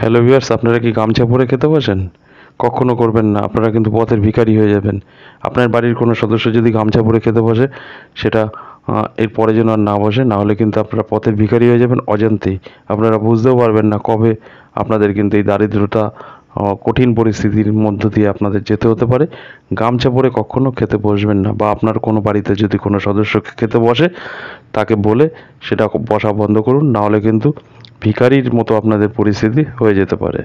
Hello viewers আপনারা কি গামছা পরে খেতে বসেন? কখনো করবেন না, আপনারা কিন্তু পথের ভিখারি হয়ে যাবেন। আপনার বাড়ির কোনো সদস্য যদি গামছা পরে খেতে বসে, সেটা এর পরে যেন আর না বসে নাহলে কিন্তু আপনারা পথের ভিখারি হয়ে যাবেন অজান্তেই। আপনারা বুঝতেও পারবেন না কবে আপনাদের কিন্তু এই দারিদ্রতা কঠিন পরিস্থিতির মধ্য দিয়ে আপনাদের যেতে হতে পারে। গামছা পরে কখনো খেতে বসবেন না, বা আপনার কোনো বাড়িতে যদি কোনো সদস্য খেতে বসে, তাকে বলে সেটা বসা বন্ধ করুন নাহলে কিন্তু ভিখারির মতো আপনাদের পরিস্থিতি হয়ে যেতে পারে।